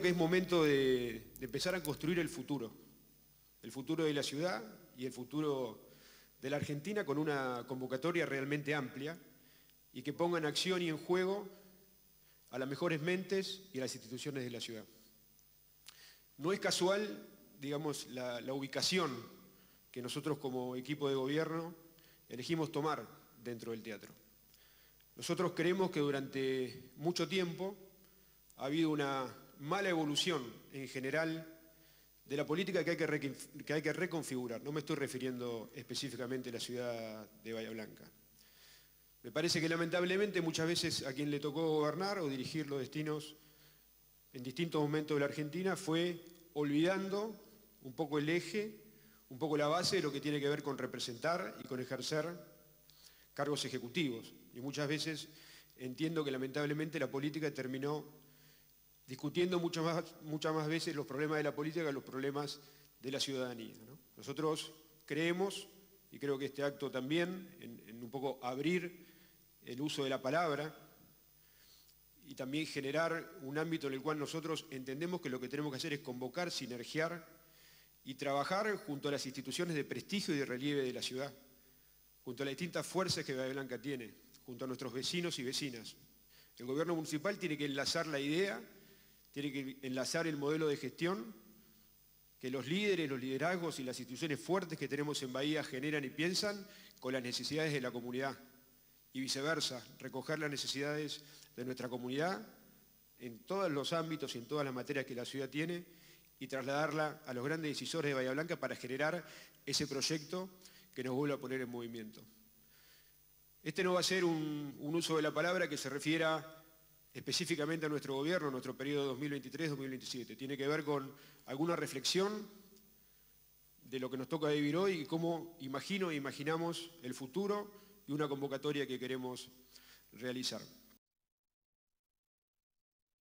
que es momento de, empezar a construir el futuro, el futuro de la ciudad y el futuro de la Argentina con una convocatoria realmente amplia y que ponga en acción y en juego a las mejores mentes y a las instituciones de la ciudad. No es casual, digamos, la, la ubicación que nosotros como equipo de gobierno elegimos tomar dentro del teatro. Nosotros creemos que durante mucho tiempo ha habido una mala evolución en general de la política que hay que, que hay que, reconfigurar. No me estoy refiriendo específicamente a la ciudad de Bahía Blanca. Me parece que lamentablemente muchas veces a quien le tocó gobernar o dirigir los destinos en distintos momentos de la Argentina fue olvidando un poco el eje, un poco la base de lo que tiene que ver con representar y con ejercer cargos ejecutivos. Y muchas veces entiendo que lamentablemente la política terminó discutiendo muchas más, veces los problemas de la política que los problemas de la ciudadanía. Nosotros creemos, y creo que este acto también, en, un poco abrir el uso de la palabra y también generar un ámbito en el cual nosotros entendemos que lo que tenemos que hacer es convocar, sinergiar y trabajar junto a las instituciones de prestigio y de relieve de la ciudad, junto a las distintas fuerzas que Bahía Blanca tiene, junto a nuestros vecinos y vecinas. El gobierno municipal tiene que enlazar la idea tiene que enlazar el modelo de gestión que los líderes, los liderazgos y las instituciones fuertes que tenemos en Bahía generan y piensan con las necesidades de la comunidad y viceversa, recoger las necesidades de nuestra comunidad en todos los ámbitos y en todas las materias que la ciudad tiene y trasladarla a los grandes decisores de Bahía Blanca para generar ese proyecto que nos vuelva a poner en movimiento. Este no va a ser un, un uso de la palabra que se refiera específicamente a nuestro gobierno, nuestro periodo 2023-2027. Tiene que ver con alguna reflexión de lo que nos toca vivir hoy y cómo imagino e imaginamos el futuro y una convocatoria que queremos realizar.